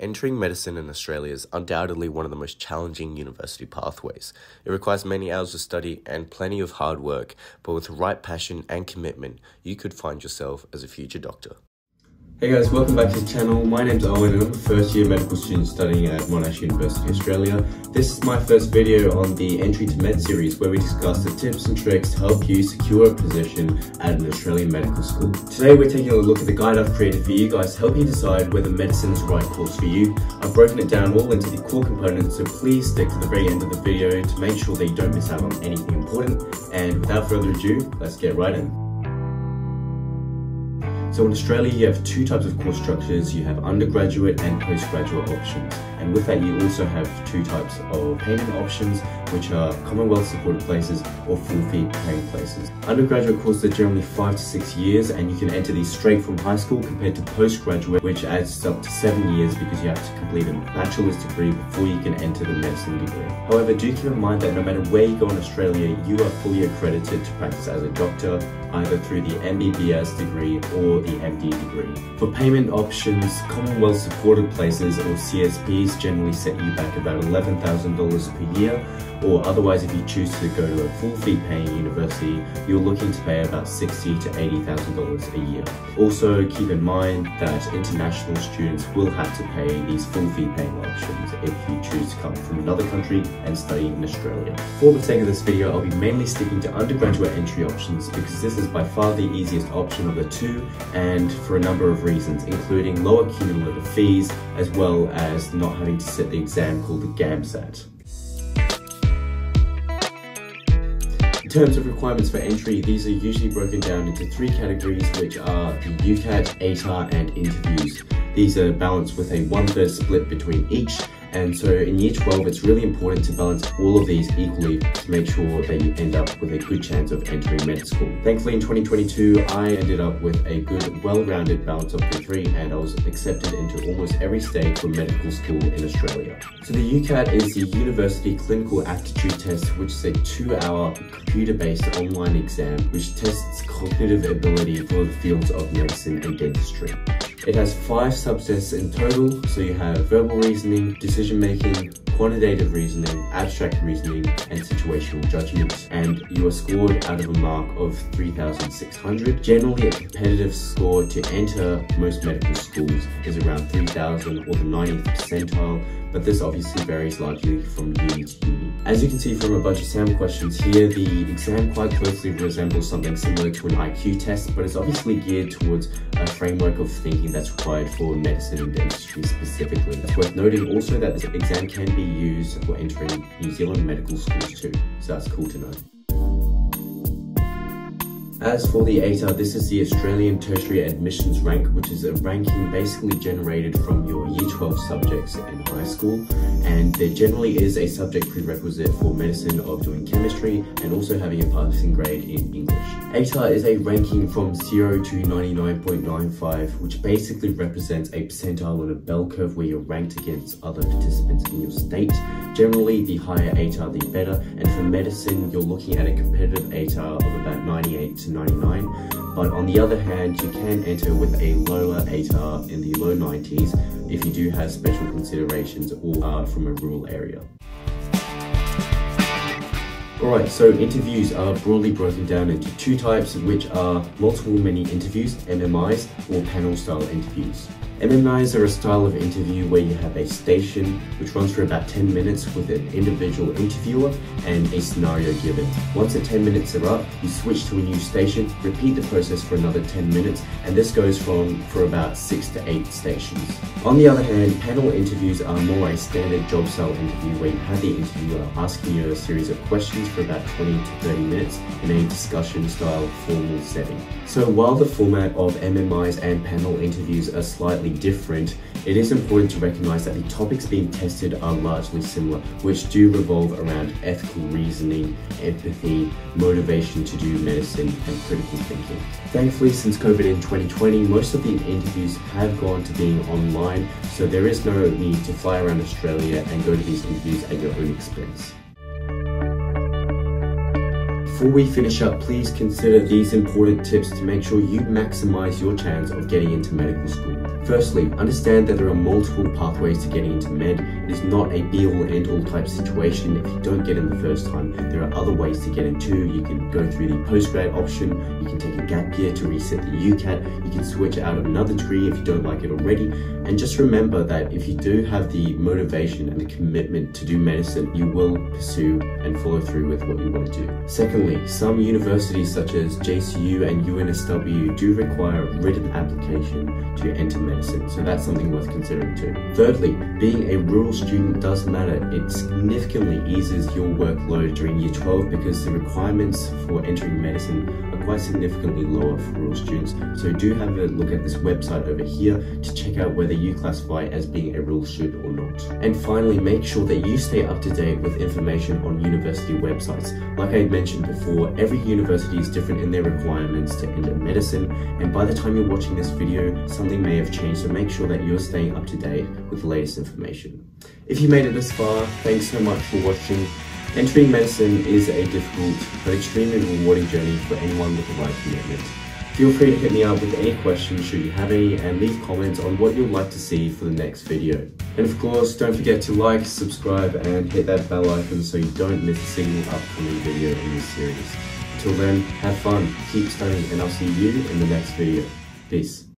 Entering medicine in Australia is undoubtedly one of the most challenging university pathways. It requires many hours of study and plenty of hard work, but with the right passion and commitment, you could find yourself as a future doctor. Hey guys, welcome back to the channel. My name's Eoghan and I'm a first year medical student studying at Monash University Australia. This is my first video on the Entry to Med series where we discuss the tips and tricks to help you secure a position at an Australian medical school. Today we're taking a look at the guide I've created for you guys to help you decide whether medicine is the right course for you. I've broken it down all into the core components so please stick to the very end of the video to make sure that you don't miss out on anything important. And without further ado, let's get right in. So in Australia, you have two types of course structures. You have undergraduate and postgraduate options. And with that, you also have two types of payment options, which are Commonwealth supported places or full fee paying places. Undergraduate courses are generally five to six years, and you can enter these straight from high school compared to postgraduate, which adds up to seven years because you have to complete a bachelor's degree before you can enter the medicine degree. However, do keep in mind that no matter where you go in Australia, you are fully accredited to practice as a doctor, either through the MBBS degree or the MD degree. For payment options, Commonwealth supported places or CSPs generally set you back about $11,000 per year or otherwise if you choose to go to a full fee paying university, you're looking to pay about $60 to $80,000 a year. Also keep in mind that international students will have to pay these full fee paying options if you choose to come from another country and study in Australia. For the sake of this video, I'll be mainly sticking to undergraduate entry options because this is by far the easiest option of the two and for a number of reasons, including lower cumulative fees as well as not having to sit the exam called the GAMSAT. In terms of requirements for entry, these are usually broken down into three categories, which are the UCAT, ATAR, and interviews. These are balanced with a one-third split between each, and so in year 12, it's really important to balance all of these equally to make sure that you end up with a good chance of entering med school. Thankfully, in 2022, I ended up with a good, well-rounded balance of the three, and I was accepted into almost every state for medical school in Australia. So the UCAT is the University Clinical Aptitude Test, which is a two-hour computer-based online exam which tests cognitive ability for the fields of medicine and dentistry. It has five subtests in total, so you have verbal reasoning, decision making, quantitative reasoning, abstract reasoning, and situational judgment. And you are scored out of a mark of 3,600. Generally, a competitive score to enter most medical schools is around 3,000 or the 90th percentile, but this obviously varies largely from uni to uni. As you can see from a bunch of SAM questions here, the exam quite closely resembles something similar to an IQ test, but it's obviously geared towards a framework of thinking that's required for medicine and dentistry specifically. It's worth noting also that this exam can be used for entering New Zealand medical schools too, so that's cool to know. As for the ATAR, this is the Australian Tertiary Admissions Rank, which is a ranking basically generated from your Year 12 subjects in high school. And there generally is a subject prerequisite for medicine of doing chemistry and also having a passing grade in English. ATAR is a ranking from 0 to 99.95, which basically represents a percentile on a bell curve where you're ranked against other participants in your state. Generally, the higher ATAR, the better. And for medicine, you're looking at a competitive ATAR of about 98 to 99. But on the other hand, you can enter with a lower ATAR in the low 90s if you do have special considerations or are from a rural area. Alright, so interviews are broadly broken down into two types, which are multiple mini interviews, MMIs, or panel style interviews. MMIs are a style of interview where you have a station which runs for about 10 minutes with an individual interviewer and a scenario given. Once the 10 minutes are up, you switch to a new station, repeat the process for another 10 minutes, and this goes from for about 6 to 8 stations. On the other hand, panel interviews are more a standard job style interview where you have the interviewer asking you a series of questions for about 20 to 30 minutes in a discussion style formal setting. So while the format of MMIs and panel interviews are slightly different, it is important to recognize that the topics being tested are largely similar, which do revolve around ethical reasoning, empathy, motivation to do medicine, and critical thinking. Thankfully, since COVID in 2020, most of the interviews have gone to being online, so there is no need to fly around Australia and go to these interviews at your own expense. Before we finish up, please consider these important tips to make sure you maximize your chance of getting into medical school. Firstly, understand that there are multiple pathways to getting into med. It is not a be all end all type situation. If you don't get in the first time, there are other ways to get into. You can go through the postgrad option, you can take a gap year to reset the UCAT, you can switch out of another degree if you don't like it already. And just remember that if you do have the motivation and the commitment to do medicine, you will pursue and follow through with what you want to do. Secondly, some universities such as JCU and UNSW do require a written application to enter medicine, so that's something worth considering too. Thirdly, being a rural student does matter. It significantly eases your workload during year 12 because the requirements for entering medicine quite significantly lower for rural students. So do have a look at this website over here to check out whether you classify as being a rural student or not. And finally, make sure that you stay up to date with information on university websites. Like I mentioned before, every university is different in their requirements to enter medicine, and by the time you're watching this video, something may have changed, so make sure that you're staying up to date with the latest information. If you made it this far, thanks so much for watching. Entering medicine is a difficult but extremely rewarding journey for anyone with the right commitment. Feel free to hit me up with any questions should you have any and leave comments on what you'd like to see for the next video. And of course, don't forget to like, subscribe and hit that bell icon so you don't miss a single upcoming video in this series. Until then, have fun, keep studying and I'll see you in the next video. Peace.